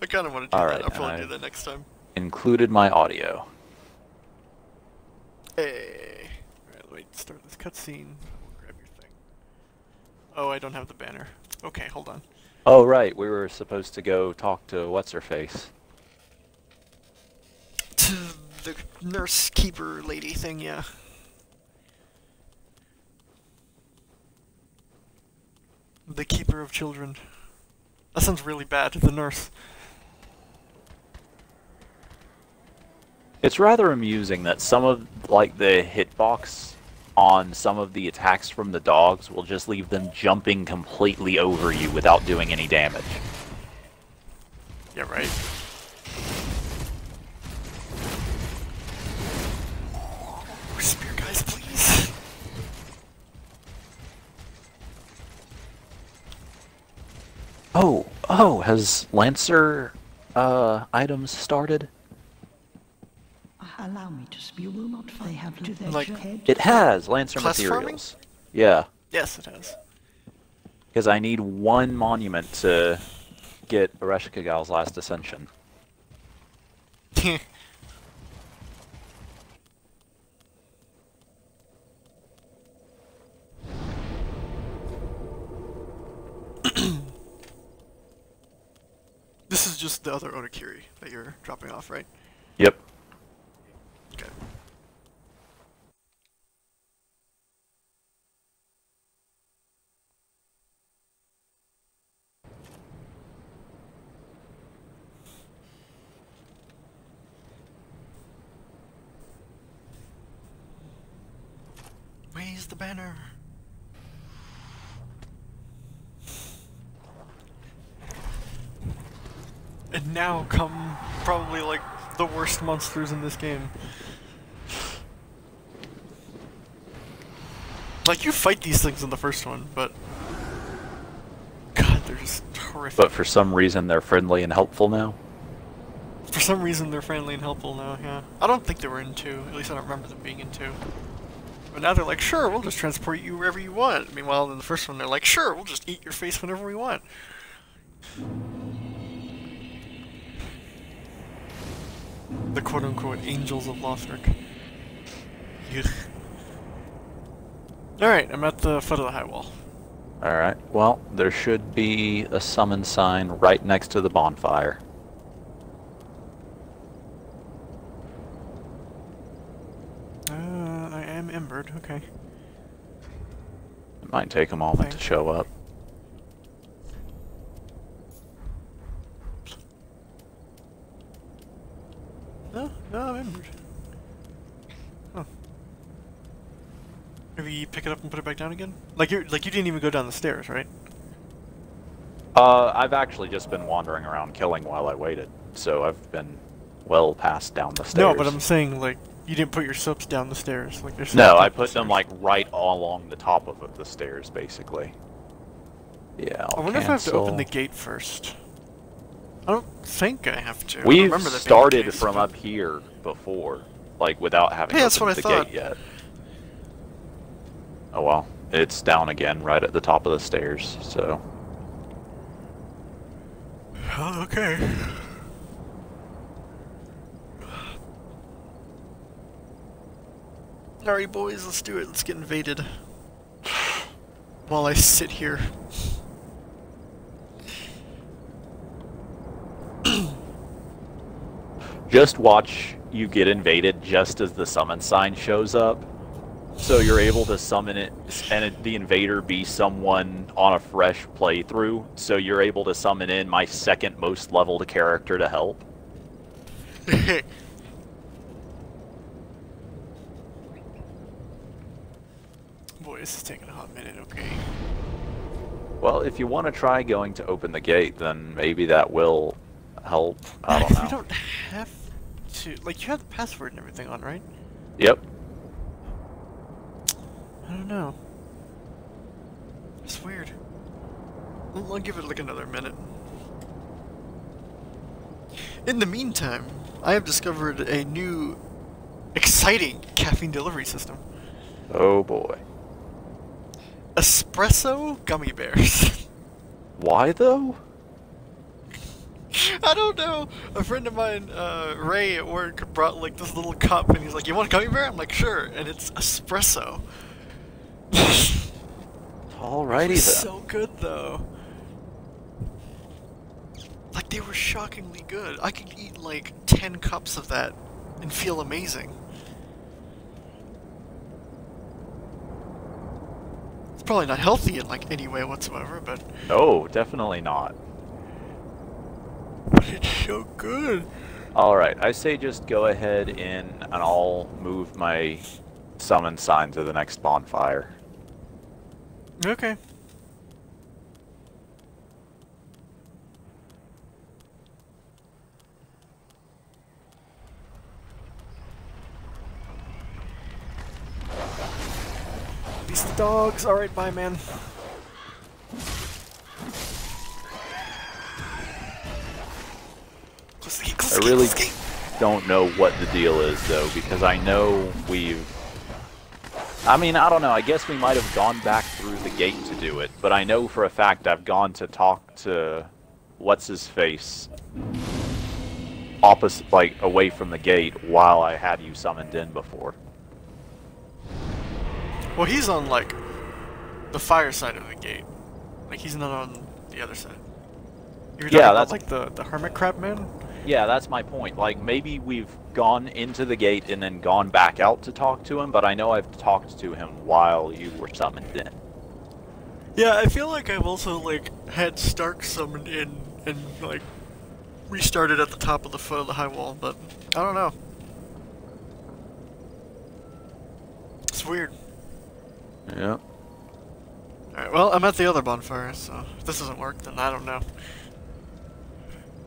I kind of want to do All that. right, I'll probably I- do that next time. Included my audio. Hey. Alright, let me start this cutscene. Grab your thing. Oh, I don't have the banner. Okay, hold on. Oh right, we were supposed to go talk to what's her face. To the nurse keeper lady thing, yeah. The keeper of children. That sounds really bad. To the nurse. It's rather amusing that some of like the hitbox on some of the attacks from the dogs will just leave them jumping completely over you without doing any damage. Yeah, right. More spear guys, please. Oh, oh, has Lancer uh items started? Allow me to speak. You will not find they have to their Like- head. It has Lancer Class farming? materials. Yeah, Yes, it has. because I need one monument to get Ereshkigal's last ascension. this is just the other Onikiri that you're dropping off, right? Yep. Okay. Raise the banner. And now come probably like the worst monsters in this game. Like you fight these things in the first one, but God, they're just horrific. But for some reason they're friendly and helpful now. For some reason, they're friendly and helpful now. Yeah, I don't think they were in two. At least I don't remember them being in two. But now they're like, sure, we'll just transport you wherever you want. Meanwhile, in the first one, they're like, sure, we'll just eat your face whenever we want. The quote-unquote angels of Lothric. Yuck. Alright, I'm at the foot of the high wall. Alright, well, there should be a summon sign right next to the bonfire. Uh, I am embered, okay. It might take a moment to show up. No, no, I'm embered. Huh. Maybe you pick it up and put it back down again? Like you like you didn't even go down the stairs, right? Uh, I've actually just been wandering around killing while I waited, so I've been well past down the stairs. No, but I'm saying like you didn't put your soaps down the stairs. Like there's No, I down the put them stairs. like right along the top of the stairs, basically. Yeah, I'll I wonder if I have to open the gate first. I don't think I have to. I We've remember that started case, from but- up here before, like without having Hey, that's opened what I the thought. gate yet. Oh well, it's down again, right at the top of the stairs. So Oh, okay. Alright, boys, let's do it. Let's get invaded. While I sit here. just watch you get invaded just as the summon sign shows up. So you're able to summon it, and it, the invader be someone on a fresh playthrough. So you're able to summon in my second most leveled character to help. Boy, this is taking a hot minute, okay. Well, if you want to try going to open the gate, then maybe that will help. I don't We know. don't have to. Like, you have the password and everything on, right? Yep. I don't know. It's weird. I'll, I'll give it like another minute. In the meantime, I have discovered a new, exciting caffeine delivery system. Oh boy. Espresso gummy bears. Why though? I don't know. A friend of mine, uh, Ray at work, brought like this little cup, and he's like, "You want a gummy bear?" I'm like, "Sure," and it's espresso. Alrighty then. so good though. Like they were shockingly good. I could eat like ten cups of that and feel amazing. It's probably not healthy in like any way whatsoever, but No, definitely not. but it's so good. Alright, I say just go ahead in and I'll move my summon sign to the next bonfire. Okay. These dogs. All right, bye, man. Close the gate, close I really close the gate. don't know what the deal is though, because I know we've... I mean, I don't know, I guess we might have gone back through the gate to do it, but I know for a fact I've gone to talk to... What's-his-face? Opposite, like, away from the gate while I had you summoned in before. Well, he's on like the fire side of the gate. Like he's not on the other side. You're talking Yeah, about that's- like the the hermit crab man. Yeah, that's my point. Like, maybe we've gone into the gate and then gone back out to talk to him, but I know I've talked to him while you were summoned in. Yeah, I feel like I've also like had Stark summoned in and like restarted at the top of the foot of the high wall, but I don't know. It's weird. Yeah. Alright, well, I'm at the other bonfire, so if this doesn't work, then I don't know.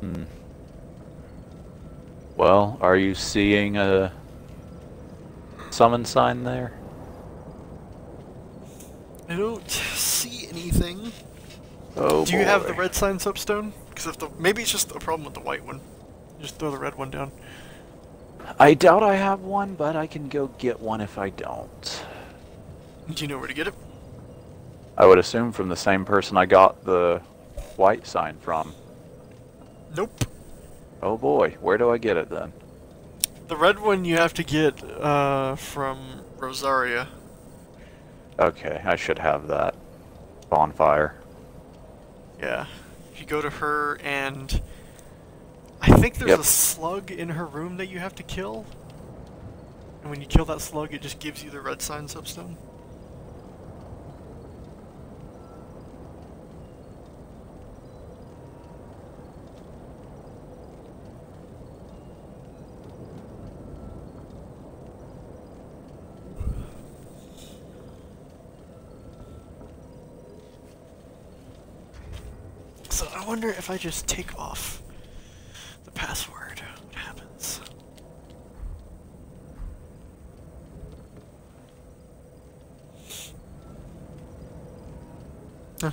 Hmm. Well, are you seeing a summon sign there? I don't see anything. Oh Do you have the boy. red sign soapstone? Because if the maybe it's just a problem with the white one. Just throw the red one down. I doubt I have one, but I can go get one if I don't. Do you know where to get it? I would assume from the same person I got the white sign from. Nope. Oh boy, where do I get it then? The red one you have to get uh, from Rosaria. Okay, I should have that. Bonfire. Yeah. If you go to her and I think there's Yep. a slug in her room that you have to kill. And when you kill that slug, it just gives you the red sign soapstone. So I wonder if I just take off the password, what happens?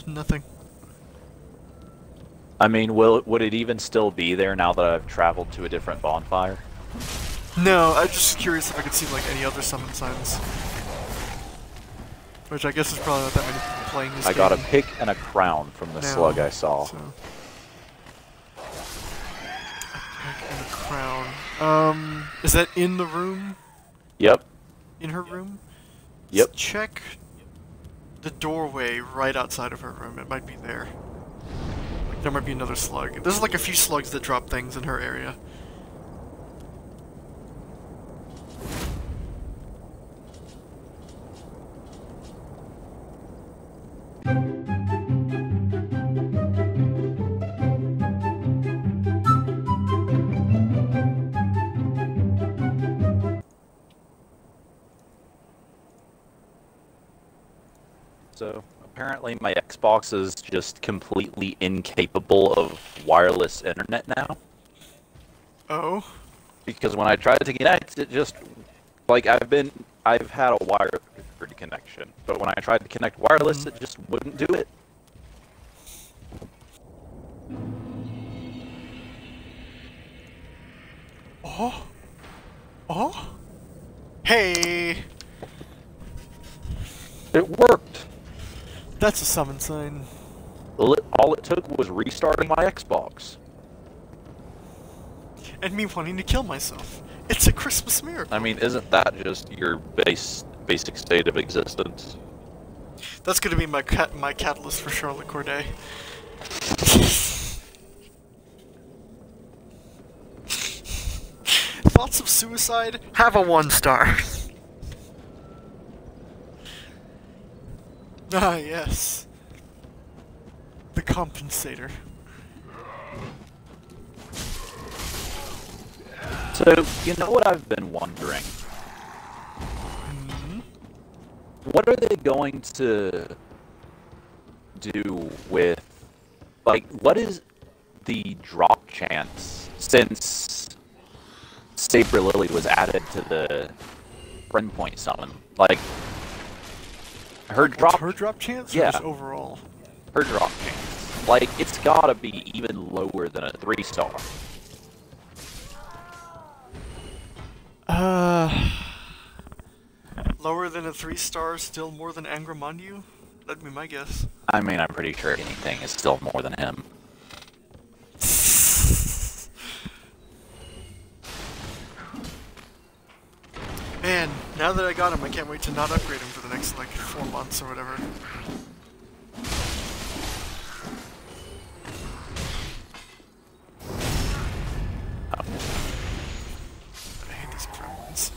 Nothing. I mean, will would it even still be there now that I've traveled to a different bonfire? No, I'm just curious if I could see like any other summon signs. Which I guess is probably not that many people playing this I got a pick and a crown from the now, slug I saw. So. A pick and a crown. Um, is that in the room? Yep. In her room? Yep. Let's check the doorway right outside of her room. It might be there. Like, there might be another slug. There's like a few slugs that drop things in her area. Xbox is just completely incapable of wireless internet now. Oh? Because when I tried to connect, it just like I've been I've had a wired connection, but when I tried to connect wireless, it just wouldn't do it. Oh? Oh? Hey! It worked. That's a summon sign. All it, all it took was restarting my Xbox. and me wanting to kill myself. It's a Christmas miracle. I mean, isn't that just your base basic state of existence? That's gonna be my cat my catalyst for Charlotte Corday. Thoughts of suicide? Have a one star. ah, yes. The compensator. So, you know what I've been wondering? Hmm? What are they going to do with, like, what is the drop chance since Saber Lily was added to the friend point summon? Like, her drop, her drop chance? Yeah. overall. her drop chance, like, it's gotta be even lower than a three star. Uh, lower than a three star, still more than Angra Mainyu? That'd be my guess. I mean, I'm pretty sure anything is still more than him. Man, now that I got him, I can't wait to not upgrade him for the next, like, four months or whatever. Oh. I hate these.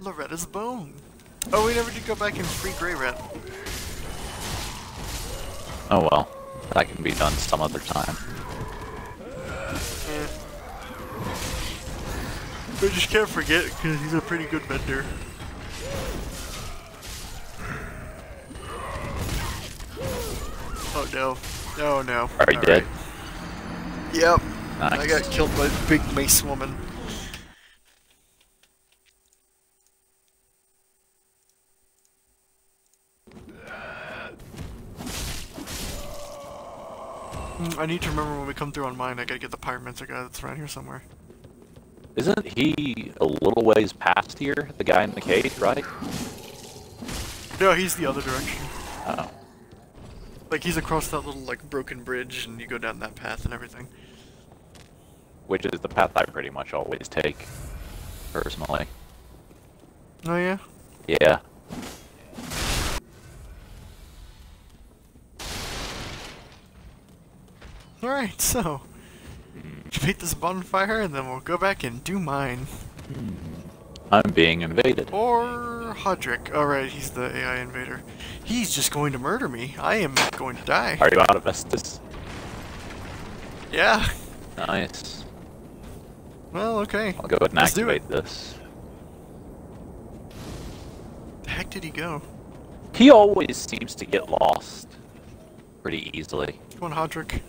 Loretta's bone. Oh, we never did go back and free Greirat. Oh well, that can be done some other time. Eh. I just can't forget because he's a pretty good vendor. Oh no. Oh no. Are you dead? Yep. I got killed by big mace woman. I need to remember when we come through on mine, I gotta get the pyromancer guy that's around here somewhere. Isn't he a little ways past here? The guy in the cage, right? No, he's the other direction. Oh. Like he's across that little like broken bridge and you go down that path and everything. Which is the path I pretty much always take, personally. Oh yeah? Yeah. Alright, so complete this bonfire and then we'll go back and do mine. I'm being invaded. Or Hodrick. Alright, he's the AI invader. He's just going to murder me. I am going to die. Are you out of Estus? Yeah. Nice. Well, okay. I'll go ahead and Let's activate this. The heck did he go? He always seems to get lost pretty easily. Come on, Hodrick.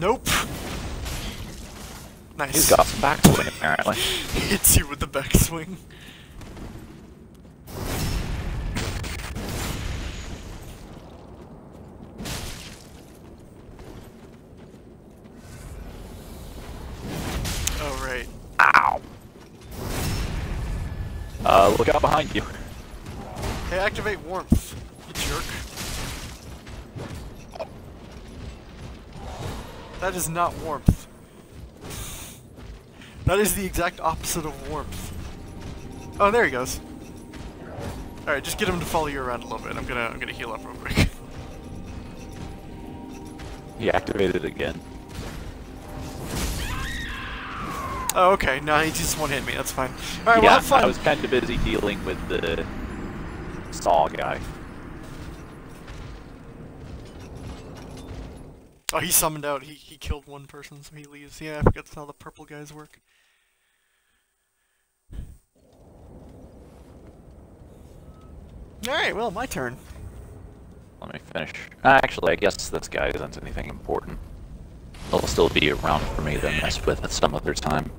Nope. Nice. He's got some backswing apparently. Hits you with the backswing. Oh, right. Uh, look out behind you. Hey, activate warmth, you jerk. That is not warmth. That is the exact opposite of warmth. Oh, there he goes. All right, just get him to follow you around a little bit. I'm gonna, I'm gonna heal up real quick. He activated again. Oh, okay. No, he just one hit me. That's fine. All right, well, yeah, have fun. I was kind of busy dealing with the saw guy. Oh, he summoned out. He he killed one person, so he leaves. Yeah, I forget that's how the purple guys work. All right, well, my turn. Let me finish. Actually, I guess this guy isn't anything important. He'll still be around for me to mess with at some other time.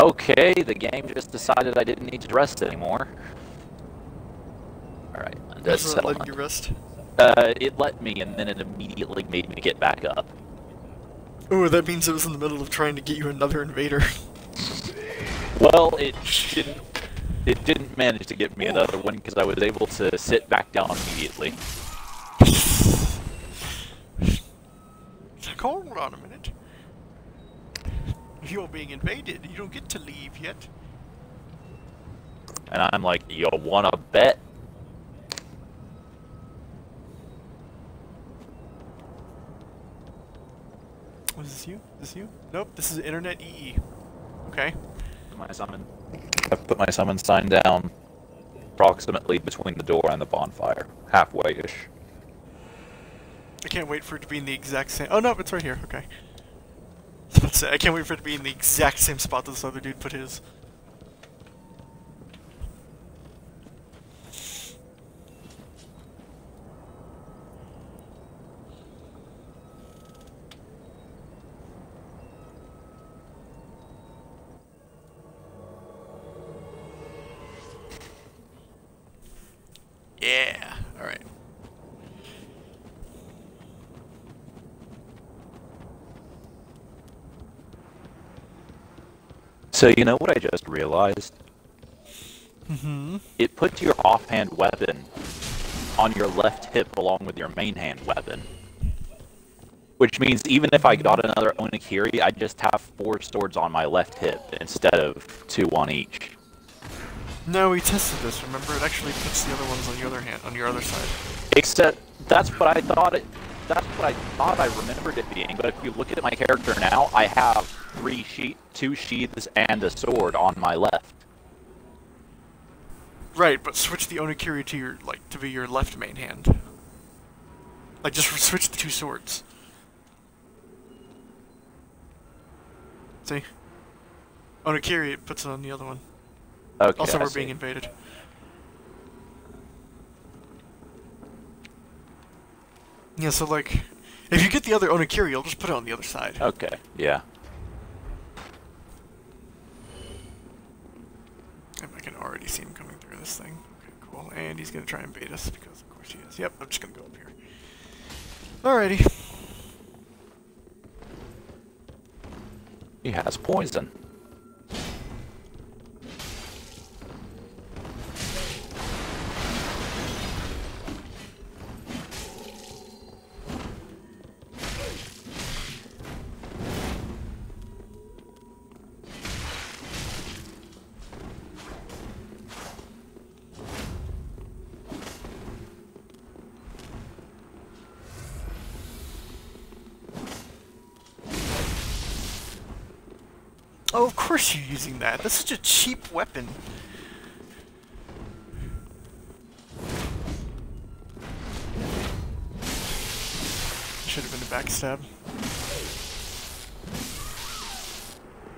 Okay, the game just decided I didn't need to rest anymore. it letting settlement. you rest? Uh, it let me, and then it immediately made me get back up. Ooh, that means it was in the middle of trying to get you another invader. Well, it didn't. It didn't manage to get me another one because I was able to sit back down immediately. Like, hold on a minute. You're being invaded. You don't get to leave yet. And I'm like, you wanna bet? Oh, Was this you? Is this you? Nope, this is Internet EE. Okay. My summon. I've put my summon sign down approximately between the door and the bonfire, halfway-ish. I can't wait for it to be in the exact same. Oh no, it's right here. Okay. I can't wait for it to be in the exact same spot that this other dude put his. Yeah. All right. So you know what I just realized? Mm-hmm. It puts your offhand weapon on your left hip along with your main hand weapon. Which means even if I got another Onikiri, I just have four swords on my left hip instead of two on each. No, we tested this. Remember, it actually puts the other ones on your other hand, on your other side. Except that's what I thought it. That's what I thought I remembered it being. But if you look at my character now, I have three sheath, two sheaths, and a sword on my left. Right, but switch the onikiri to your like to be your left main hand. Like just switch the two swords. See? onikiri it puts it on the other one. Okay. Also, we're being invaded. Yeah, so like, if you get the other onikiri, you'll just put it on the other side. Okay. Yeah. And I can already see him coming through this thing. Okay, cool. And he's gonna try and bait us because of course he is. Yep, I'm just gonna go up here. Alrighty. He has poison. Oh, of course you're using that. That's such a cheap weapon. Should have been a backstab.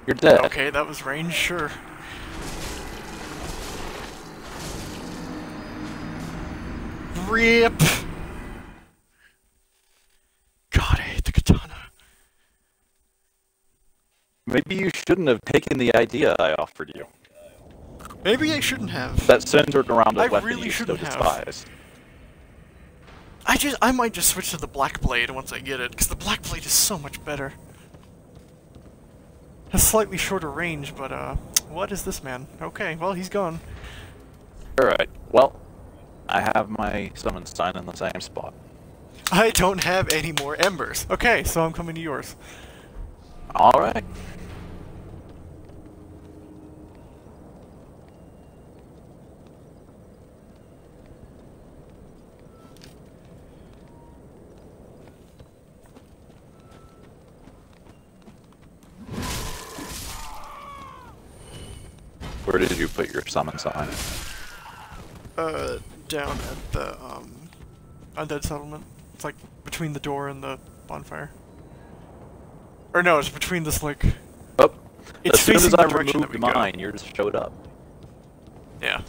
You're dead. Okay, that was range, sure. Rip! God, I hate the katana. Maybe you shouldn't have taken the idea I offered you. Maybe I shouldn't have. That centered around a I weapon really you so despised. I just, I might just switch to the black blade once I get it, because the black blade is so much better. Has slightly shorter range, but uh, what is this man? Okay, well he's gone. Alright, well, I have my summon sign in the same spot. I don't have any more embers. Okay, so I'm coming to yours. Alright. Where did you put your summon sign? Uh, down at the um, undead settlement. It's like between the door and the bonfire. Or no, it's between this like. Oh, It's as soon as I removed go. mine, yours showed up. Yeah.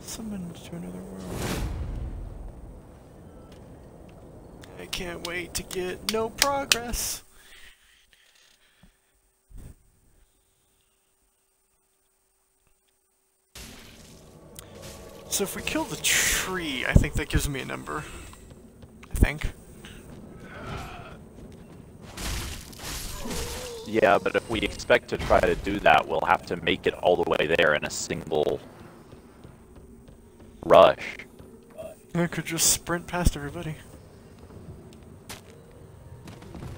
Summoned to another world. I can't wait to get no progress. So if we kill the tree, I think that gives me a number. I think. Yeah, but if we expect to try to do that, we'll have to make it all the way there in a single rush. I could just sprint past everybody.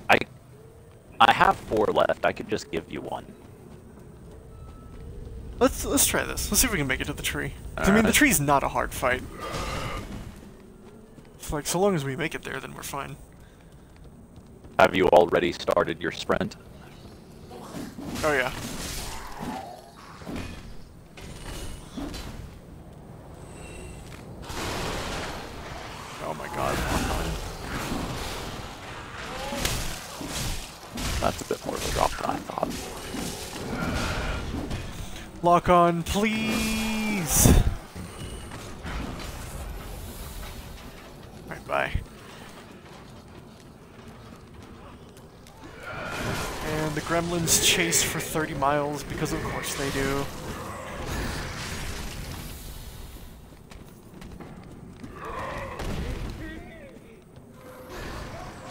I I have four left. I could just give you one. Let's let's try this. Let's see if we can make it to the tree. I mean, the tree's not a hard fight. It's like so long as we make it there, then we're fine. Have you already started your sprint? Oh yeah. Oh my god. That's a bit more of a drop than I thought. Lock on, please. Alright, bye. And the gremlins chase for 30 miles because of course they do.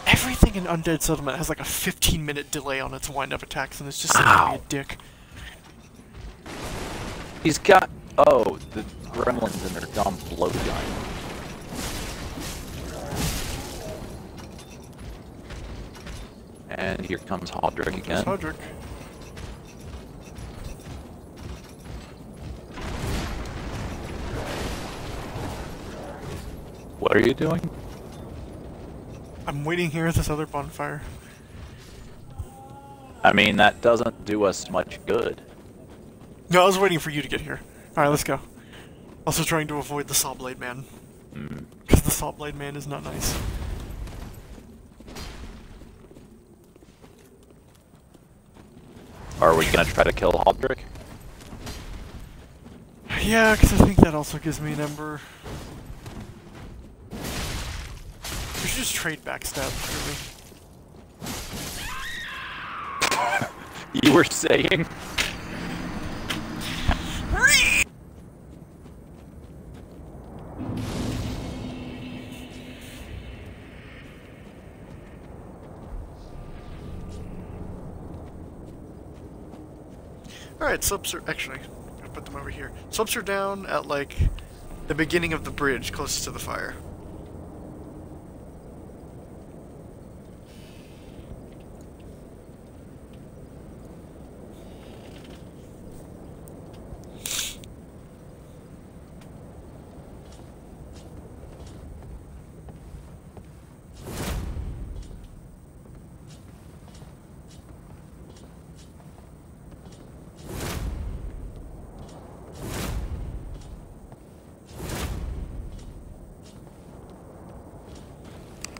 Everything in Undead Settlement has like a 15 minute delay on its wind up attacks and it's just be a dick. He's got. Oh, the gremlins and their dumb blow gun. And here comes Hodrick again. Hodrick. What are you doing? I'm waiting here at this other bonfire. I mean, that doesn't do us much good. No, I was waiting for you to get here. Alright, let's go. Also trying to avoid the Sawblade Man. Mm. Because the Sawblade Man is not nice. Are we gonna try to kill Hodrick? Yeah, because I think that also gives me a number. We should just trade backstabs, really. You were saying? Alright, subs are. Actually, gonna put them over here. Subs are down at, like, the beginning of the bridge closest to the fire.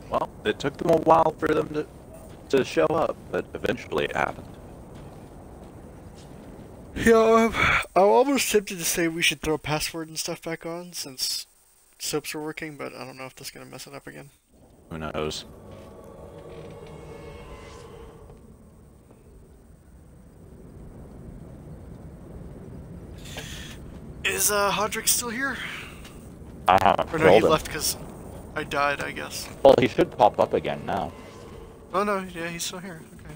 Well, it took them a while for them to to show up, but eventually it happened. Yeah, I'm almost tempted to say we should throw password and stuff back on since soaps are working, but I don't know if that's gonna mess it up again. Who knows? Is uh Hodrick still here? I haven't Or no, he left because I died, I guess. Well, he should pop up again now. Oh no, yeah, he's still here. Okay.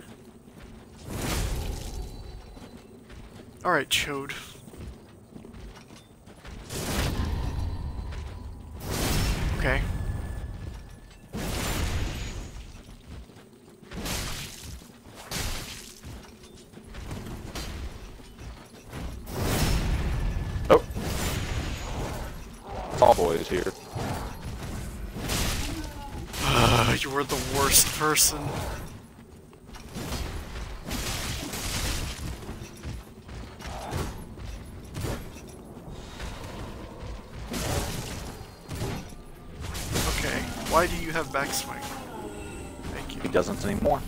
Alright, Chode. Okay. Person. Okay, why do you have backswing? Thank you. He doesn't anymore.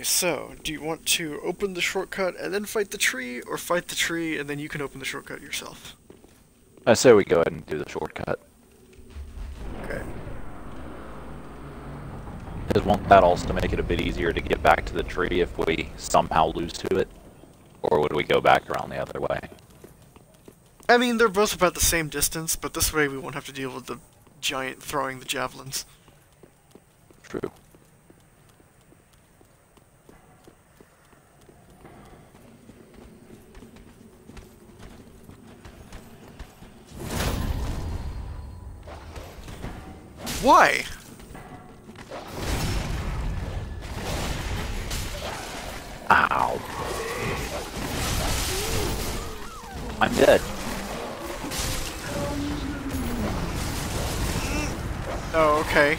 Okay, so do you want to open the shortcut and then fight the tree, or fight the tree and then you can open the shortcut yourself? I say we go ahead and do the shortcut. Okay. Because won't that also make it a bit easier to get back to the tree if we somehow lose to it? Or would we go back around the other way? I mean, they're both about the same distance, but this way we won't have to deal with the giant throwing the javelins. True. Why? Ow. I'm dead. Oh, okay.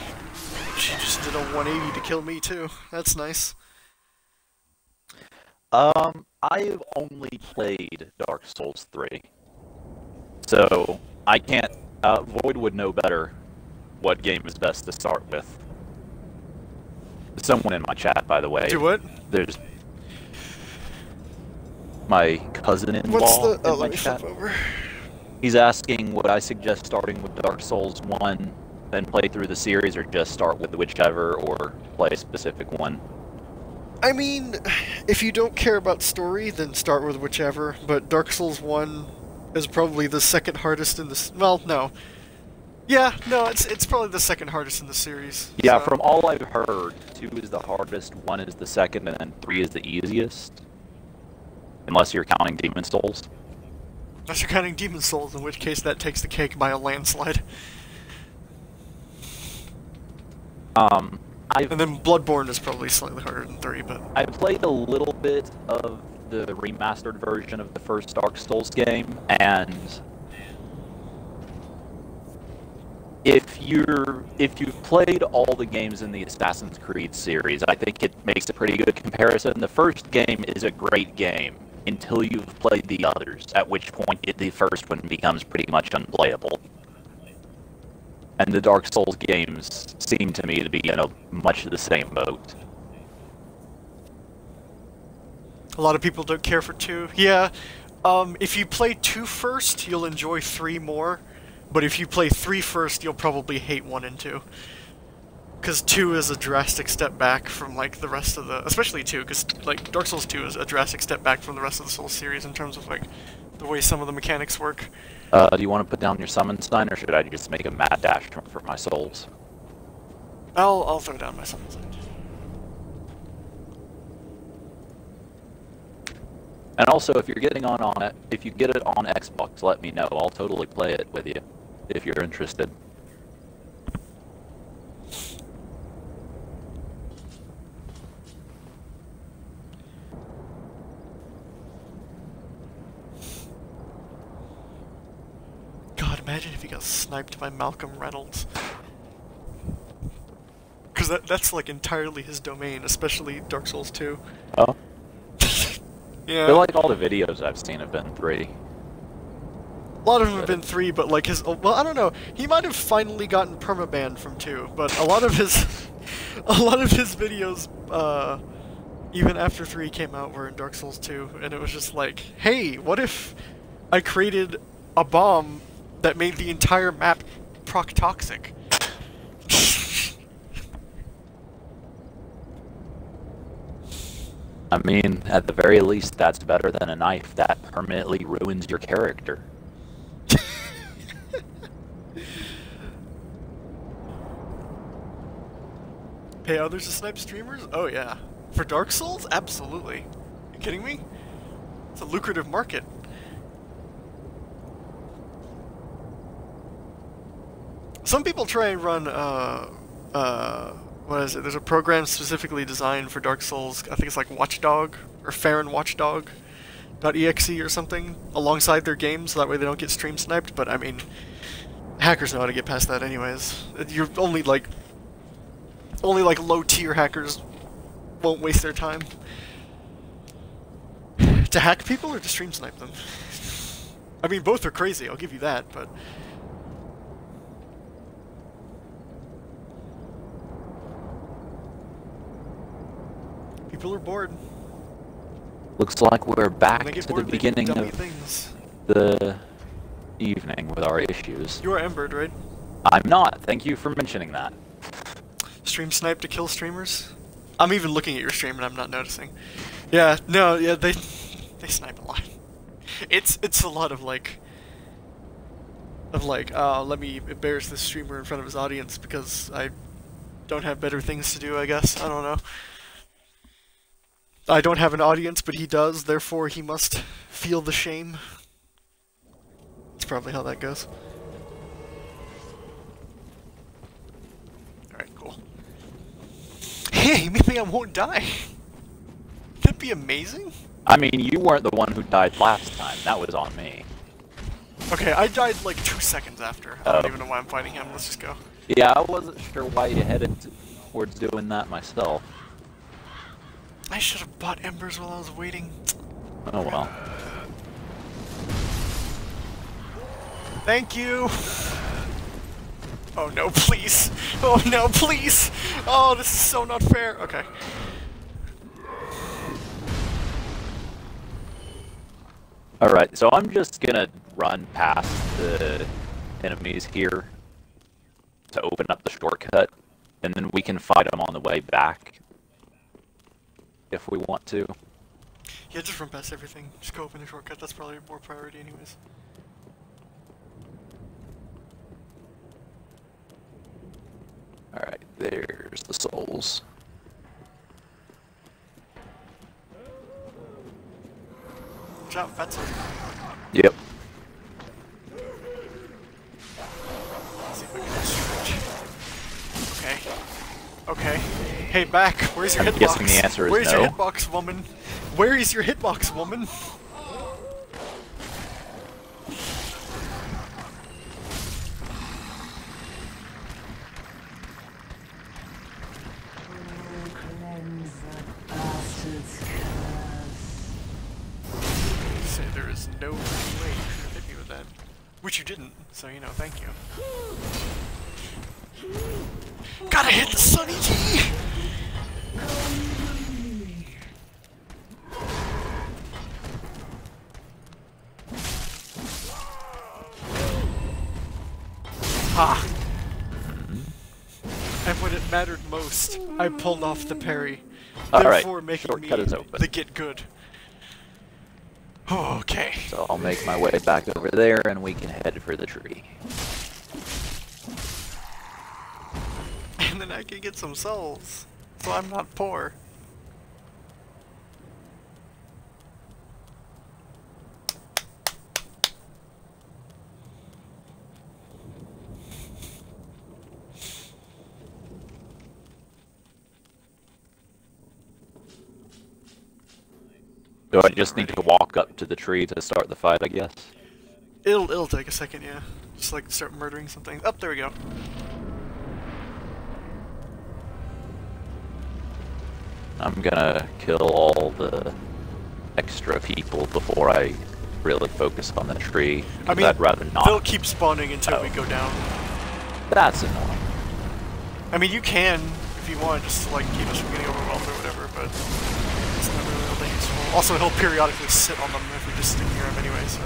She just did a 180 to kill me too. That's nice. Um, I've only played Dark Souls 3. So, I can't, uh, Void would know better what game is best to start with. Someone in my chat, by the way. Do what? There's my cousin-in-law What's the? in my chat. over. He's asking, would I suggest starting with Dark Souls 1, then play through the series, or just start with whichever, or play a specific one? I mean, if you don't care about story, then start with whichever. But Dark Souls 1 is probably the second hardest in this. Well, no. Yeah, no, it's it's probably the second hardest in the series. Yeah, so- from all I've heard, 2 is the hardest, 1 is the second, and then 3 is the easiest. Unless you're counting Demon Souls. Unless you're counting Demon Souls, in which case that takes the cake by a landslide. Um, I've And then Bloodborne is probably slightly harder than 3, but... I played a little bit of the remastered version of the first Dark Souls game, and if you're if you've played all the games in the Assassin's Creed series, I think it makes a pretty good comparison. The first game is a great game until you've played the others, at which point it, the first one becomes pretty much unplayable. And the Dark Souls games seem to me to be in a much the same boat. A lot of people don't care for 2. Yeah, um, if you play two first, you'll enjoy 3 more. But if you play 3 first, you'll probably hate 1 and 2. Because 2 is a drastic step back from, like, the rest of the... Especially 2, because, like, Dark Souls 2 is a drastic step back from the rest of the Souls series in terms of, like, the way some of the mechanics work. Uh, do you want to put down your summon sign, or should I just make a mad dash for- my souls? I'll, I'll throw down my summon sign. And also, if you're getting on on it, if you get it on Xbox, let me know. I'll totally play it with you, if you're interested. God, imagine if he got sniped by Malcolm Reynolds. Because that, that's, like, entirely his domain, especially Dark Souls 2. Oh, Yeah. I feel like all the videos I've seen have been three. A lot of them have been three, but like his, well, I don't know. He might have finally gotten permabanned from two, but a lot of his, a lot of his videos, uh, even after three came out, were in Dark Souls two, and it was just like, hey, what if I created a bomb that made the entire map proc toxic? I mean, at the very least, that's better than a knife that permanently ruins your character. Pay others to snipe streamers? Oh yeah. For Dark Souls? Absolutely. You kidding me? It's a lucrative market. Some people try and run, uh, uh, what is it? There's a program specifically designed for Dark Souls. I think it's like Watchdog or Farron Watchdog. .exe or something alongside their game, so that way they don't get stream sniped. But I mean, hackers know how to get past that, anyways. You're only like, only like low tier hackers won't waste their time to hack people or to stream snipe them. I mean, both are crazy. I'll give you that, but. People are bored. Looks like we're back When they get to the bored, they do beginning of things. the evening with our issues. You are Embered, right? I'm not. Thank you for mentioning that. Stream snipe to kill streamers? I'm even looking at your stream and I'm not noticing. Yeah, no, yeah, they they snipe a lot. It's it's a lot of like of like, uh, let me embarrass this streamer in front of his audience because I don't have better things to do, I guess. I don't know. I don't have an audience, but he does, therefore he must feel the shame. That's probably how that goes. Alright, cool. Hey, maybe I won't die. That'd be amazing. I mean, you weren't the one who died last time. That was on me. Okay, I died like two seconds after. I don't Oh. even know why I'm fighting him. Let's just go. Yeah, I wasn't sure why you headed towards doing that myself. I should have bought embers while I was waiting. Oh well. Thank you. Oh no, please. Oh no, please. Oh, this is so not fair. Okay. Alright, so I'm just gonna run past the enemies here to open up the shortcut, and then we can fight them on the way back if we want to. Yeah, just run past everything. Just go open the shortcut. That's probably more priority anyways. Alright, there's the souls. Watch out, Fetzel. Yep. Let's see if I can stretch. Okay. Okay. Hey, back. Where's your I'm hitbox? guessing the answer is Where's your hitbox, woman? Where is your hitbox, woman? I pulled off the parry. All right, Therefore making shortcut me is open. the get good. Okay. So I'll make my way back over there and we can head for the tree. And then I can get some souls. So I'm not poor. So I just need to walk up to the tree to start the fight, I guess. It'll it'll take a second, yeah. Just like start murdering something. Up there we go. I'm gonna kill all the extra people before I really focus on the tree. I mean, I'd rather not. they'll keep spawning until we Oh. go down. That's annoying. I mean, you can if you want, just to, like keep us from getting overwhelmed or whatever, but it's not really all that. Also, he'll periodically sit on them if we just stick near him anyway. So.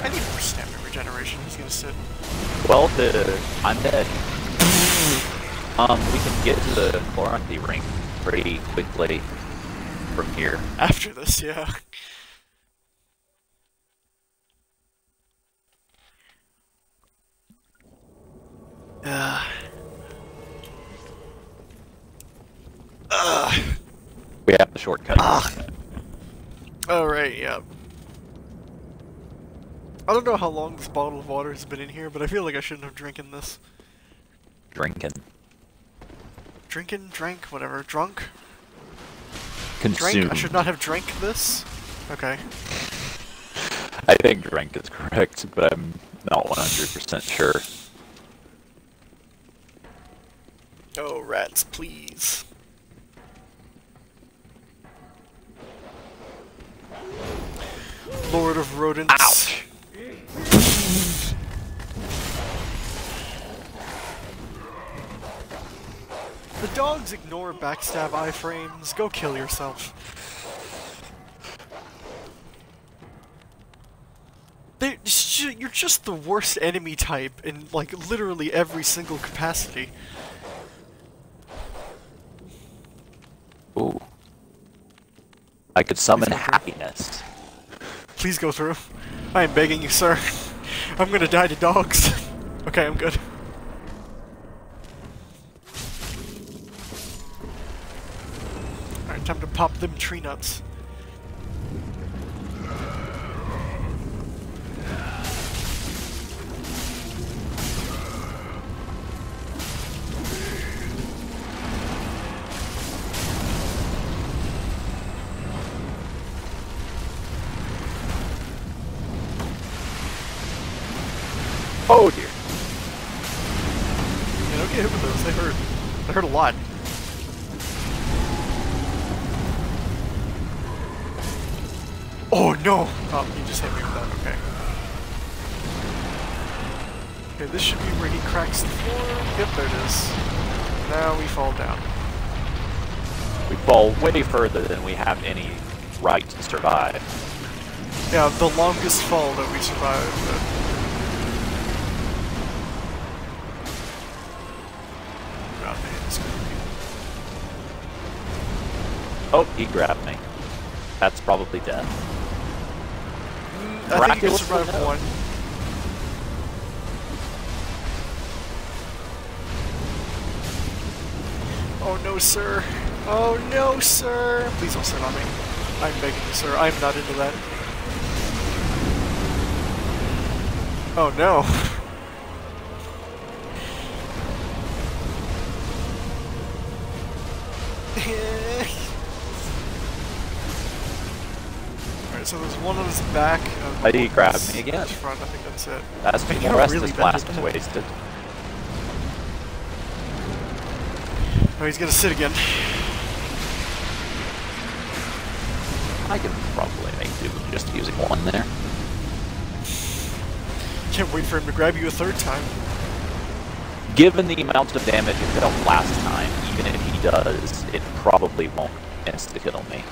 I need more stamina regeneration. He's gonna sit. Well, the I'm dead. um, we can get to the Chloranthy ring pretty quickly from here. After this, yeah. Uh. Ugh. We have the shortcut. Oh, right, yeah. I don't know how long this bottle of water has been in here, but I feel like I shouldn't have drinking this. Drinking. Drinking, drank, whatever. Drunk? Consume. Drank? I should not have drank this? Okay. I think drink is correct, but I'm not 100% sure. Oh, rats, please. Lord of rodents. Ouch! The dogs ignore backstab iframes. Go kill yourself. You're just the worst enemy type in, like, literally every single capacity. Ooh. I could summon happiness. Please go through. I am begging you, sir. I'm gonna die to dogs. okay, I'm good. Alright, time to pop them tree nuts. Way further than we have any right to survive. Yeah, the longest fall that we survived. But... Oh, he grabbed me. That's probably death. Mm, I think you can survive no. one. Oh no, sir. Oh no, sir. Please don't sit on me. I'm begging you, sir. I'm not into that. Oh no. Alright, so there's one on his back. Why did he grab me again? Front, I think that's it. That's me. The rest really blast was wasted. Oh, he's gonna sit again. For him to grab you a third time. Given the amount of damage it dealt last time, even if he does, it probably won't insta-kill me.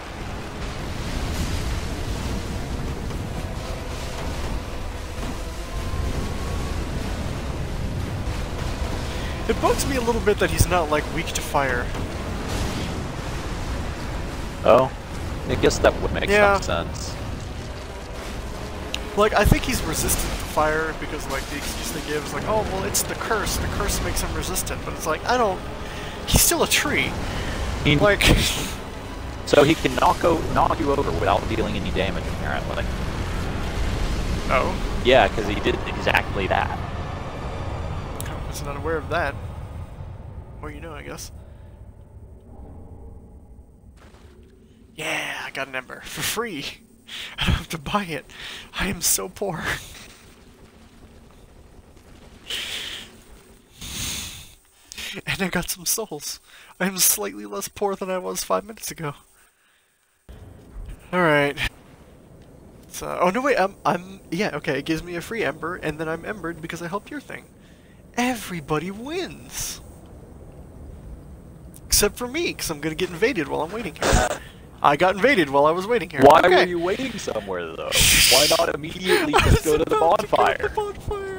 It bugs me a little bit that he's not, like, weak to fire. Oh? I guess that would make yeah. some sense. Like, I think he's resistant fire because, like, the excuse they give is like, oh, well, it's the curse. The curse makes him resistant. But it's like, I don't... He's still a tree. He, like... so he can knock, knock you over without dealing any damage, apparently. Oh? Yeah, because he did exactly that I was not aware of that. Or you know, I guess. Yeah, I got an ember. For free! I don't have to buy it. I am so poor. And I got some souls. I am slightly less poor than I was five minutes ago. Alright. So, oh no wait, I'm, I'm, yeah, okay, it gives me a free ember, and then I'm embered because I helped your thing everybody wins. Except for me, because I'm going to get invaded while I'm waiting here. I got invaded while I was waiting here. Why okay. were you waiting somewhere, though? Why not immediately just go to the bonfire? To the bonfire?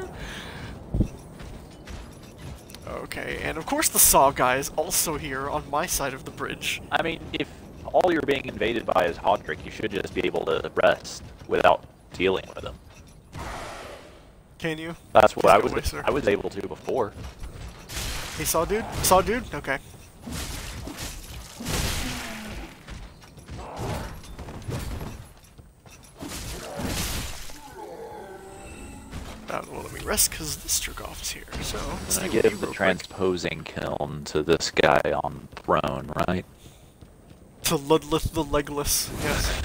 Okay, and of course the Saw guy is also here on my side of the bridge. I mean, if all you're being invaded by is Hodrick, you should just be able to rest without dealing with him. Can you? That's what I was. Away, I was able to before. He saw dude. Saw dude. Okay. Uh, well, let me rest because the Sturgoff is here. So let's give the transposing quick. kiln to this guy on throne, right? To Ludleth the Legless. Yes.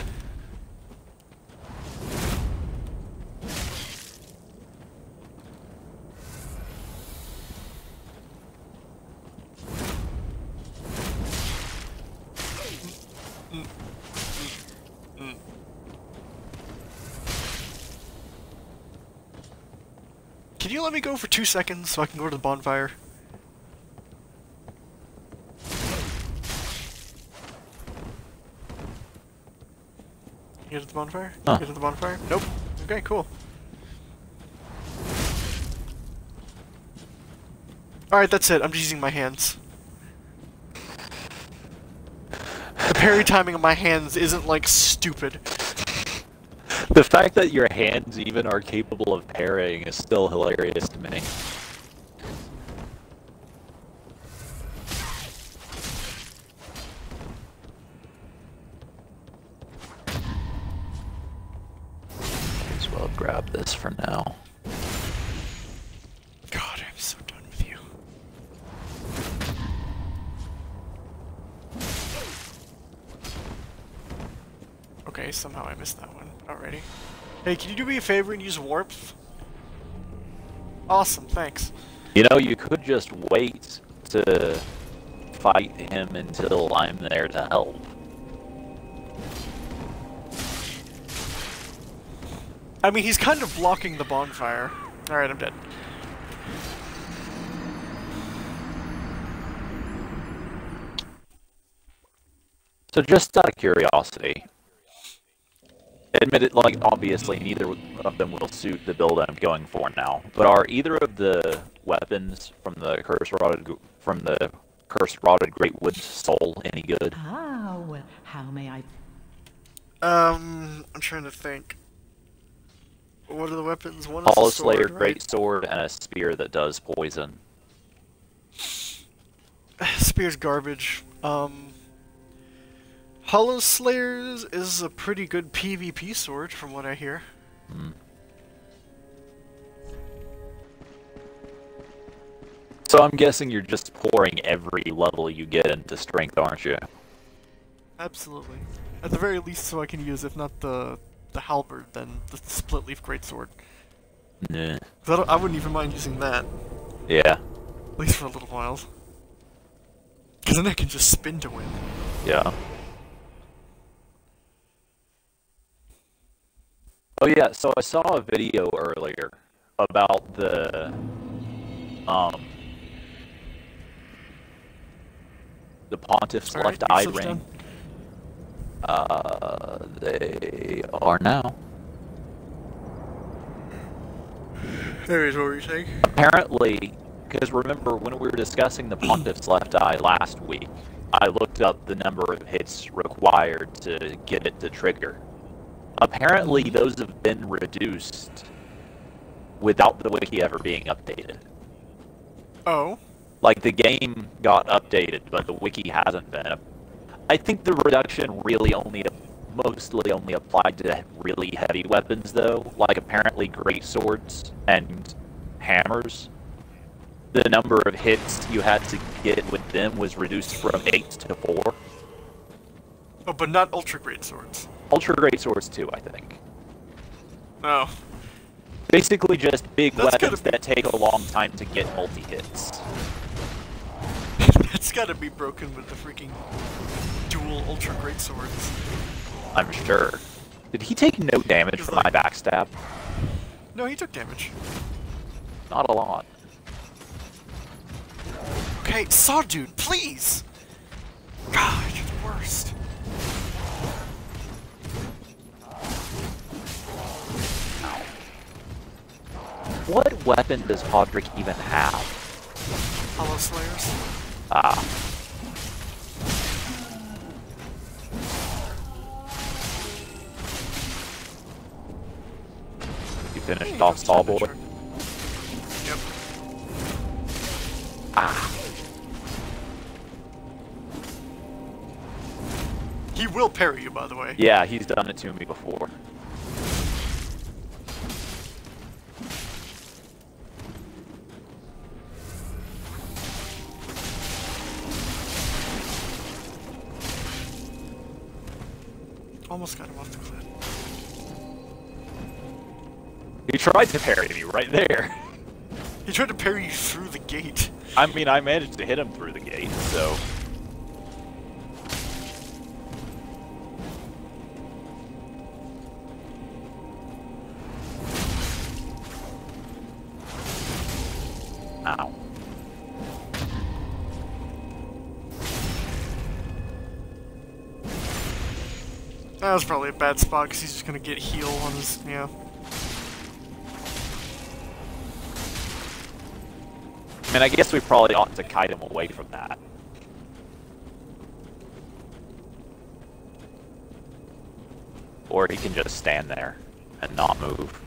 Can you let me go for two seconds so I can go to the bonfire? You get to the bonfire? Huh. Get to the bonfire? Nope. Okay, cool. Alright, that's it. I'm just using my hands. The parry timing of my hands isn't, like, stupid. The fact that your hands even are capable of parrying is still hilarious to me. Might as well grab this for now. God, I'm so done with you. Okay, somehow I missed that one already. Hey, can you do me a favor and use warmth? Awesome, thanks. You know, you could just wait to fight him until I'm there to help. I mean, he's kind of blocking the bonfire. Alright, I'm dead. So just out of curiosity, admit it, like obviously neither of them will suit the build I'm going for now. But are either of the weapons from the cursed rotted G- from the cursed rotted Great Wood's soul any good? Ah, well, how may I? Um, I'm trying to think. What are the weapons? One is Hollow a sword, Slayer, right? Great Sword, and a spear that does poison. Spear's garbage. Um, Hollow Slayers is a pretty good PvP sword, from what I hear. So I'm guessing you're just pouring every level you get into strength, aren't you? Absolutely. At the very least, so I can use, if not the the halberd, then the split leaf greatsword. Nah. I, I wouldn't even mind using that, Yeah. at least for a little while. Because then I can just spin to win. Yeah. Oh yeah, so I saw a video earlier about the um the Pontiff's Alright, left your eye ring. done. Uh they are now. Anyways, what were you saying? Apparently, because remember when we were discussing the Pontiff's left eye last week, I looked up the number of hits required to get it to trigger. Apparently, those have been reduced without the wiki ever being updated. Oh. Like the game got updated, but the wiki hasn't been. I think the reduction really only mostly only applied to really heavy weapons though, like apparently great swords and hammers. The number of hits you had to get with them was reduced from 8 to 4. Oh, but not ultra great swords. Ultra great swords too, I think. No. Basically just big That's weapons be- that take a long time to get multi-hits. That's gotta be broken with the freaking dual ultra great swords. I'm sure. Did he take no damage from my backstab? No, he took damage. Not a lot. Okay, Saw Dude, please! God, you're the worst. What weapon does Podrick even have? Hollow Slayers. Ah. You finished you off got Saw the Boy? trick. Yep. Ah. He will parry you, by the way. Yeah, he's done it to me before. tried to parry me right there. He tried to parry you through the gate. I mean, I managed to hit him through the gate, so... Ow. That was probably a bad spot, because he's just going to get heal on his... yeah. I mean, I guess we probably ought to kite him away from that. Or he can just stand there and not move.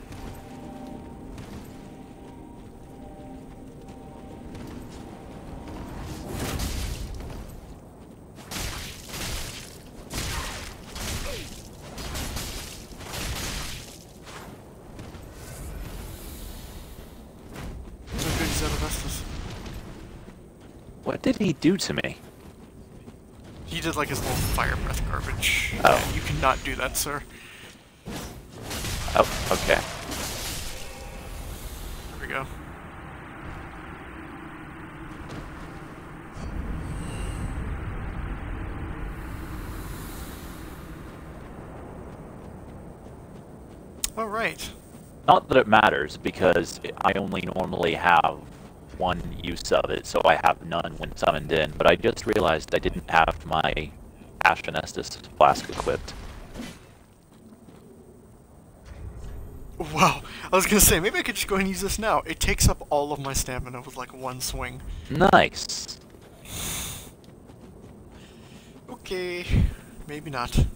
What did he do to me? He did like his little fire breath garbage. Oh. Yeah, you cannot do that, sir. Oh, okay. There we go. All right. Not that it matters, because I only normally have one use of it, so I have none when summoned in, but I just realized I didn't have my Ashen Estus flask equipped. Wow. I was gonna say maybe I could just go and use this now. It takes up all of my stamina with like one swing. Nice. Okay. Maybe not.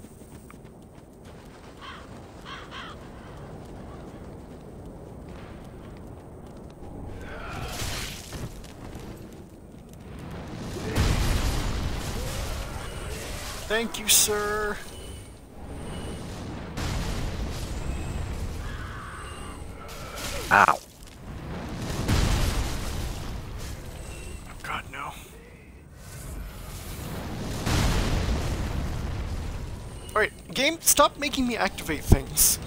Thank you, sir. Ow. God, no. Alright, game, stop making me activate things.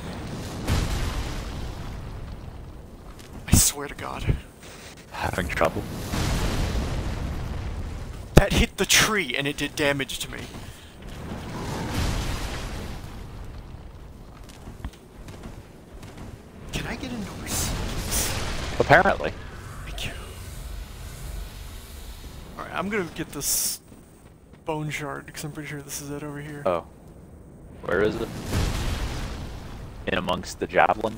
I swear to god. Having trouble. That hit the tree and it did damage to me. Apparently. Thank you. Alright, I'm gonna get this bone shard because I'm pretty sure this is it over here. Oh. Where is it? In amongst the javelin?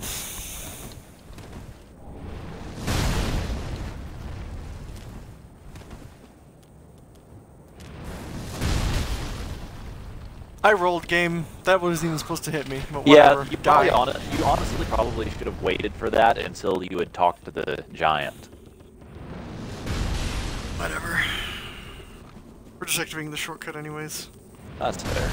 I rolled game. That wasn't even supposed to hit me. But Yeah, whatever. you probably on, you honestly probably should have waited for that until you had talked to the giant. Whatever. We're just activating the shortcut anyways. That's fair.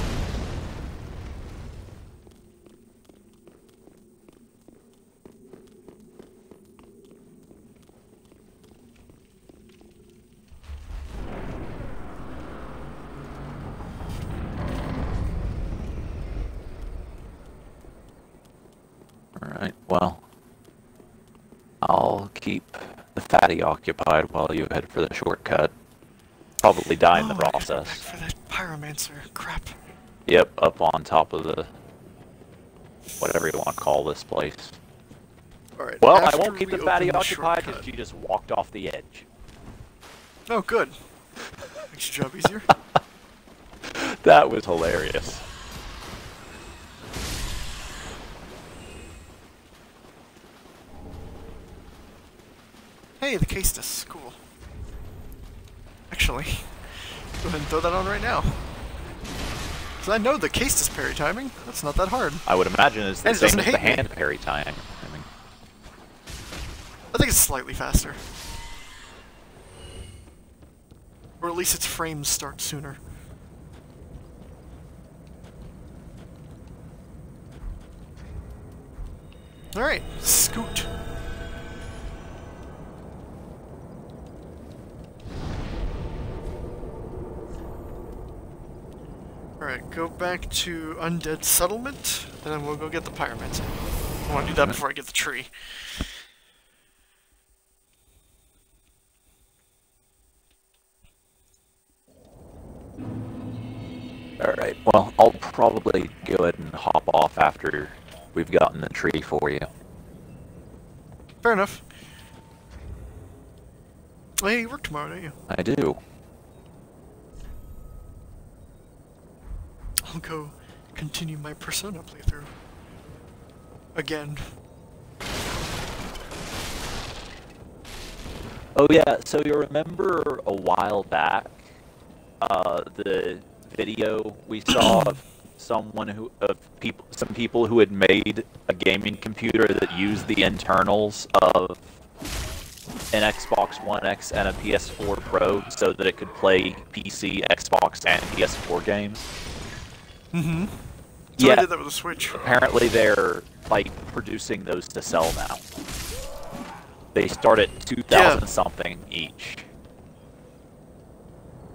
Alright, well. I'll keep the fatty occupied while you head for the shortcut. Probably die in the Oh, I gotta go process. back for that pyromancer. Crap. Yep, up on top of the whatever you want to call this place. Alright. Well, I won't keep we the fatty occupied because she just walked off the edge. Oh, good. Makes your job easier. That was hilarious. Hey, the Caestus. Cool. Actually, go ahead and throw that on right now. Because I know the Caestus parry timing. That's not that hard. I would imagine it's the And same doesn't as the me. hand parry timing. I think it's slightly faster. Or at least its frames start sooner. Alright, scoot. Alright, go back to Undead Settlement, and then we'll go get the Pyromancer. I want to do that before I get the tree. Alright, well, I'll probably go ahead and hop off after we've gotten the tree for you. Fair enough. Oh, yeah, you work tomorrow, don't you? I do. I'll go continue my Persona playthrough. Again. Oh yeah, so you remember a while back, uh, the video we saw of someone who, of people, some people who had made a gaming computer that used the internals of an Xbox One X and a PS4 Pro so that it could play PC, Xbox, and PS4 games. Mm-hmm. So yeah, I did that with the Switch. apparently they're like producing those to sell now. They start at two thousand something each.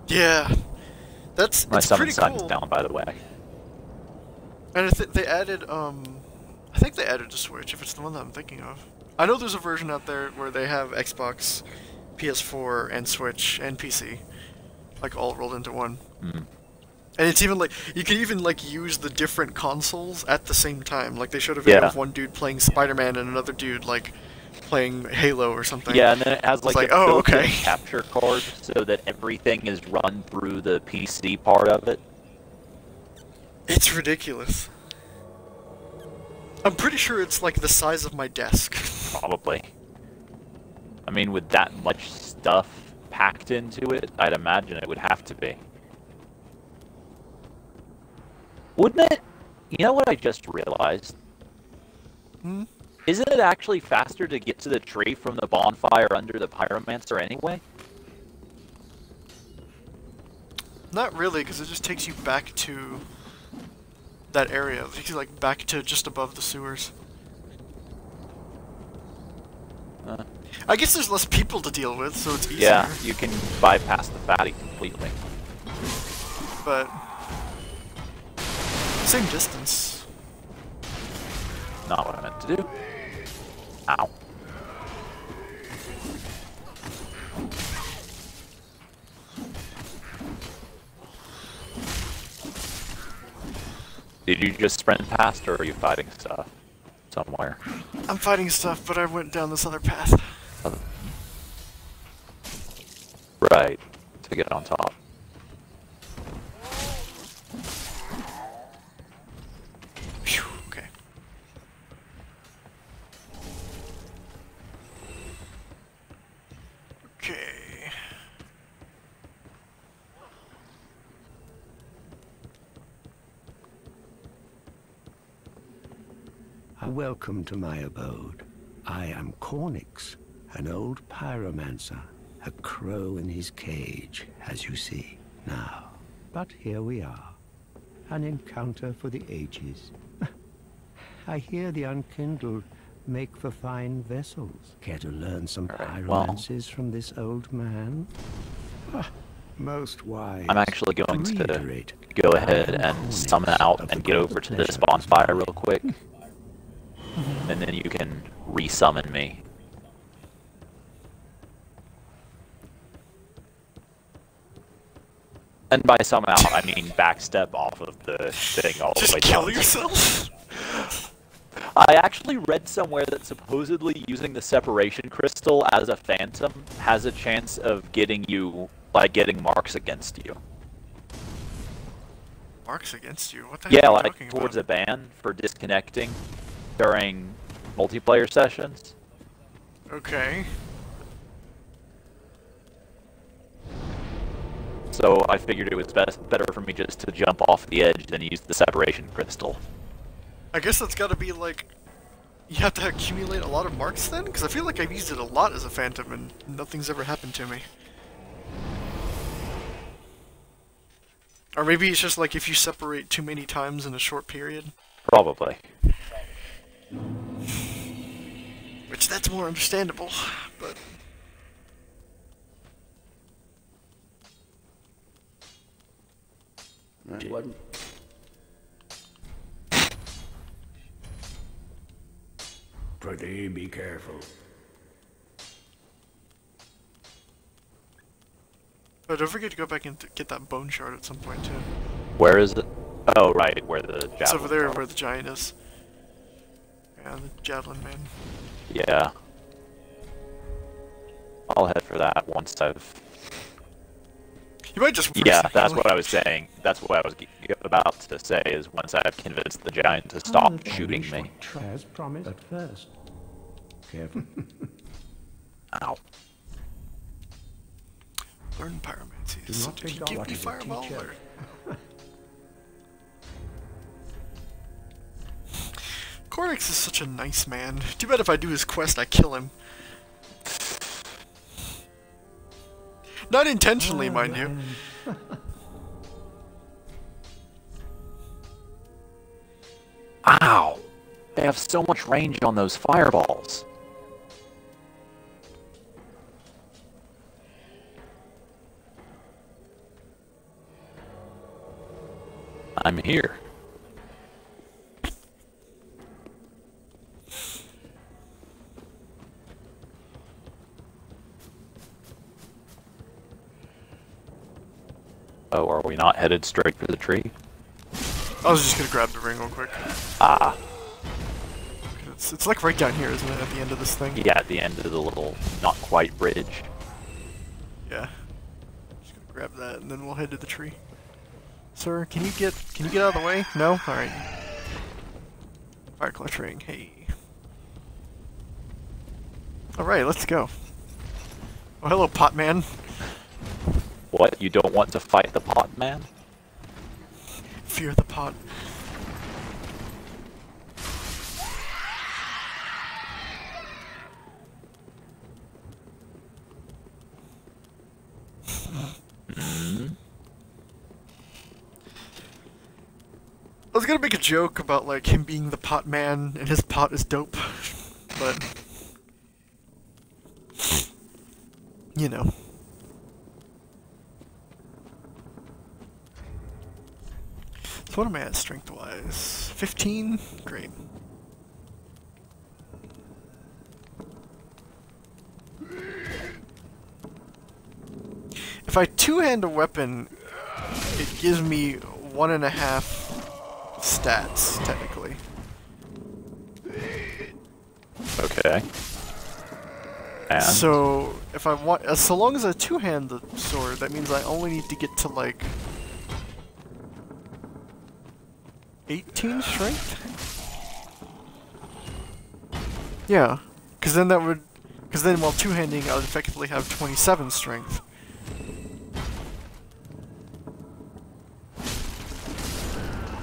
Yeah. That's My it's summon pretty sign's cool. down, by the way. And I think they added, um, I think they added a Switch, if it's the one that I'm thinking of. I know there's a version out there where they have Xbox, PS4, and Switch, and PC, like all rolled into one. Mm. And it's even like, you can even like use the different consoles at the same time. Like they showed a video Yeah. of one dude playing Spider-Man and another dude like playing Halo or something. Yeah, and then it has like, like, a oh, okay. capture card so that everything is run through the PC part of it. It's ridiculous. I'm pretty sure it's like the size of my desk. Probably. I mean, with that much stuff packed into it, I'd imagine it would have to be. Wouldn't it? You know what I just realized? Hmm? Isn't it actually faster to get to the tree from the bonfire under the pyromancer anyway? Not really, because it just takes you back to that area. It takes you like back to just above the sewers. Uh, I guess there's less people to deal with, so it's easier. yeah, you can bypass the fatty completely. But same distance. Not what I meant to do. Ow. Did you just sprint past, or are you fighting stuff somewhere? I'm fighting stuff, but I went down this other path. Right, to get on top. Phew, okay. Okay. Welcome to my abode. I am Cornyx, an old pyromancer, a crow in his cage, as you see now. But here we are, an encounter for the ages. I hear the unkindled make for fine vessels. Care to learn some right, well- pyromancies from this old man? Ah, most wise. I'm actually going to go ahead and summon out and get over to this bonfire real quick. and then you can resummon me. And by summon I mean backstep off of the thing all the Just way kill down. yourself? I actually read somewhere that supposedly using the separation crystal as a phantom has a chance of getting you, like getting marks against you. Marks against you? What the Yeah, heck are you like towards a ban for disconnecting during multiplayer sessions. Okay. So I figured it was best better for me just to jump off the edge than use the separation crystal. I guess that's gotta be like... You have to accumulate a lot of marks then? Because I feel like I've used it a lot as a phantom and nothing's ever happened to me. Or maybe it's just like if you separate too many times in a short period. Probably. Which that's more understandable, but... It wasn't. Pretty be careful. But don't forget to go back and th- get that bone shard at some point too. Where is it? Oh, right, where the. It's over there where the giant is. Yeah, the javelin man. Yeah. I'll head for that once I've. You might just. Yeah, that's what I was saying. That's what I was about to say. Is once I've convinced the giant to stop I'll shooting me. as promised. But first, careful. Ow. Learn pyromancy. Do not did give me is fireball teacher. Cornyx is such a nice man. Too bad if I do his quest, I kill him. Not intentionally, oh, mind you. Ow! They have so much range on those fireballs. I'm here. Oh, are we not headed straight for the tree? I was just gonna grab the ring real quick. Ah, It's, it's like right down here, isn't it, at the end of this thing? yeah, at the end of the little not quite bridge. Yeah. Just gonna grab that, and then we'll head to the tree. Sir, can you get can you get out of the way? No. All right. Fire clutch ring. Hey. All right, let's go. Oh, hello, pot man. What? You don't want to fight the pot man? Fear the pot. I was gonna make a joke about like him being the pot man and his pot is dope, but you know. So what am I at strength wise? 15? Great. If I two-hand a weapon, it gives me one and a half stats, technically. Okay. And So if I want, so long as I two-hand the sword, that means I only need to get to like 18 strength. Yeah, because then that would, because then while two-handing, I would effectively have 27 strength.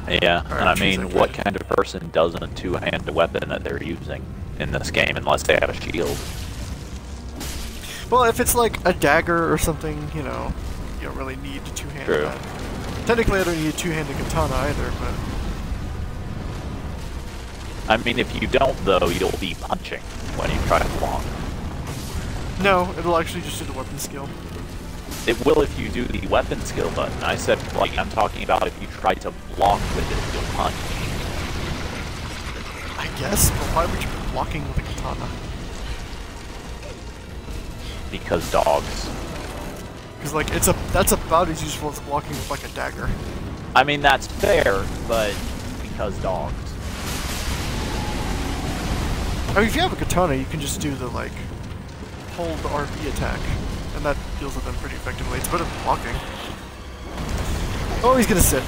yeah, and I mean, what kind of person doesn't two-hand a weapon that they're using in this game unless they have a shield? Well, if it's like a dagger or something, you know, you don't really need to two-hand True. that. Technically, I don't need a two-handed katana either, but I mean, if you don't, though, you'll be punching when you try to block. no, it'll actually just do the weapon skill. It will if you do the weapon skill button. I said, like, I'm talking about if you try to block with it, you'll punch. I guess, but why would you be blocking with a katana? Because dogs. Because like it's a that's about as useful as blocking with like a dagger. I mean, that's fair, but because dogs. I mean, if you have a katana, you can just do the like hold the RB attack, and that deals with them pretty effectively. It's better than blocking. Oh, he's gonna sit.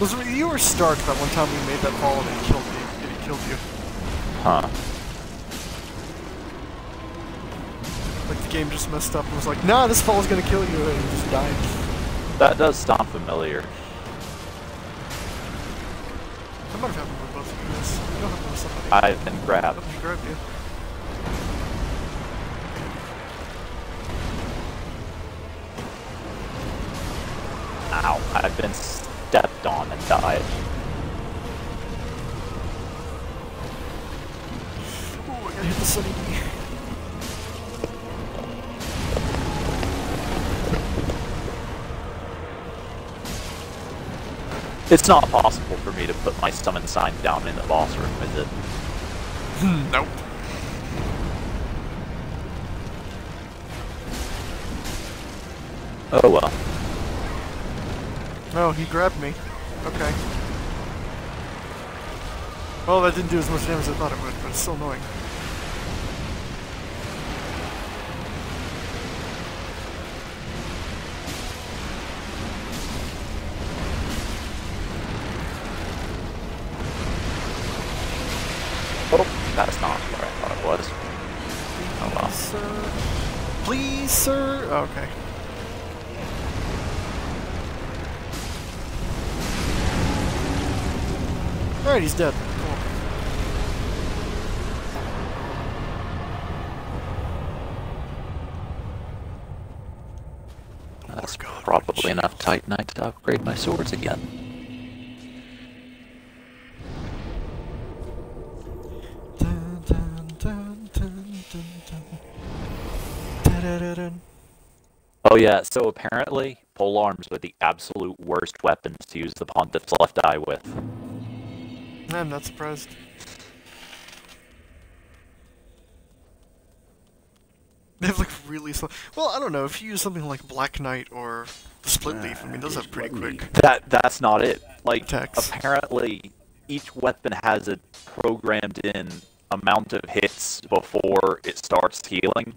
Was it you or Stark that one time we made that fall and it killed me? and It killed you. Huh. Like the game just messed up and was like, nah, this fall is gonna kill you, and you just died. That does sound familiar. That might have happened with both of you guys. You don't have somebody. I've been grabbed. You. Ow. I've been stepped on and died. Ooh, I gotta hit the sunny It's not possible for me to put my summon sign down in the boss room, is it? Hmm, nope. Oh well. Oh, he grabbed me. Okay. Well, that didn't do as much damage as I thought it would, but it's still annoying. Probably enough Titanite to upgrade my swords again. Oh yeah, so apparently pole arms are the absolute worst weapons to use the Pontiff's left eye with. I'm not surprised. They have like really slow. Well, I don't know. If you use something like Black Knight or Split Leaf, I mean, those are pretty quick. That that's not it. Like Attacks. apparently each weapon has a programmed in amount of hits before it starts healing.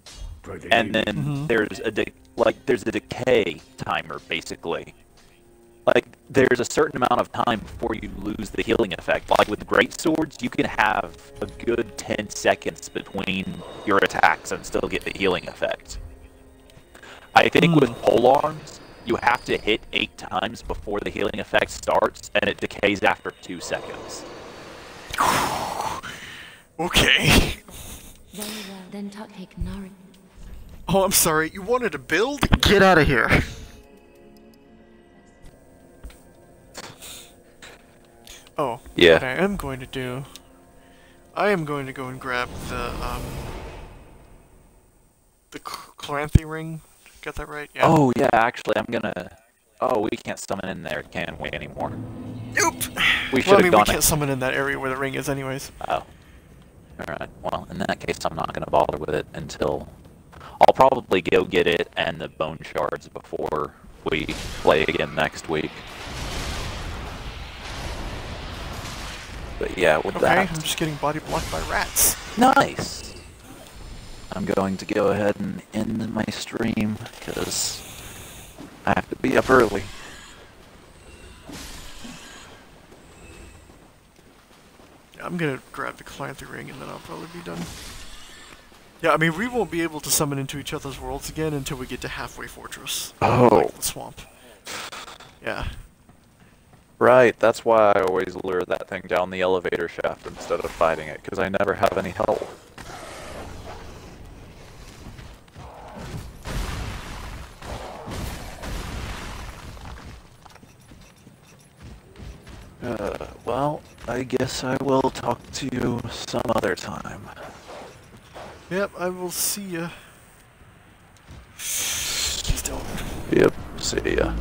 And then Mhm. there's a de- like there's a decay timer basically. Like there's a certain amount of time before you lose the healing effect. Like with great swords, you can have a good 10 seconds between your attacks and still get the healing effect. I think with pole arms, you have to hit eight times before the healing effect starts, and it decays after two seconds. Okay. Very well, then take Nari. Oh, I'm sorry. You wanted to build? Get out of here. Oh. Yeah. What I am going to do, I am going to go and grab the um the Cl- Chloranthy ring. Got that right? Yeah. Oh yeah, actually, I'm gonna. Oh, we can't summon in there, can we anymore? Nope. We should Well, I mean, we can't it. summon in that area where the ring is, anyways. Oh. Alright, well, in that case, I'm not gonna bother with it until. I'll probably go get it and the bone shards before we play again next week. But yeah, with Okay. that. I'm just getting body blocked by rats. Nice! I'm going to go ahead and end my stream because I have to be up early. Yeah, I'm gonna grab the Chloranthy ring and then I'll probably be done. Yeah, I mean, we won't be able to summon into each other's worlds again until we get to Halfway Fortress. Oh. Like the swamp. Yeah. Right, that's why I always lure that thing down the elevator shaft instead of fighting it, because I never have any help. Uh, well, I guess I will talk to you some other time. Yep, I will see ya. Please don't. Yep, see ya.